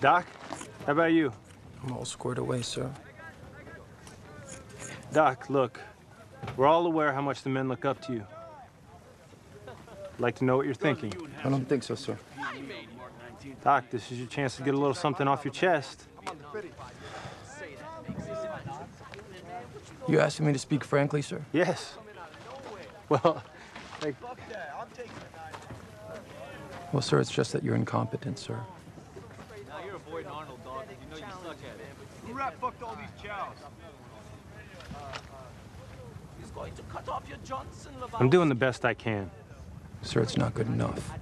Doc, how about you? I'm all squared away, sir. Doc, look, we're all aware how much the men look up to you. Like to know what you're thinking. I don't think so, sir. Doc, this is your chance to get a little something off your chest. You asking me to speak frankly, sir? Yes. Well, like, Well, sir, it's just that you're incompetent, sir. Now you're avoiding Arnold, dog. You know you suck at it. Who rat fucked all these chows? He's going to cut off your Johnson, I'm doing the best I can. Sir, it's not good enough.